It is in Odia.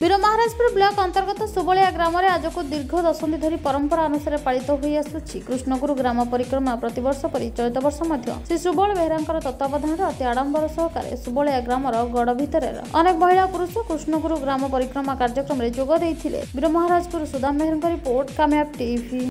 ବୀରମହାରାଜପୁର ବ୍ଲକ ଅନ୍ତର୍ଗତ ସୁବଳିଆ ଗ୍ରାମରେ ଆଜକୁ ଦୀର୍ଘ ଦଶନ୍ଧି ଧରି ପରମ୍ପରା ଅନୁସାରେ ପାଳିତ ହୋଇ ଆସୁଛି। କୃଷ୍ଣଗୁରୁ ଗ୍ରାମ ପରିକ୍ରମା ପ୍ରତିବର୍ଷ ପରି ଚଳିତ ବର୍ଷ ମଧ୍ୟ ଶ୍ରୀ ସୁବଳ ବେହେରାଙ୍କର ତତ୍ତ୍ୱାବଧାନରେ ଅତି ଆଡମ୍ବର ସହକାରେ ସୁବଳିଆ ଗ୍ରାମର ଗଡ଼ ଭିତରେ ଅନେକ ମହିଳା ପୁରୁଷ କୃଷ୍ଣଗୁରୁ ଗ୍ରାମ ପରିକ୍ରମା କାର୍ଯ୍ୟକ୍ରମରେ ଯୋଗ ଦେଇଥିଲେ। ବୀରମହାରାଜପୁର ସୁଦାମ ବେହେରାଙ୍କ ରିପୋର୍ଟ କାମୟାବ ଟିଭି।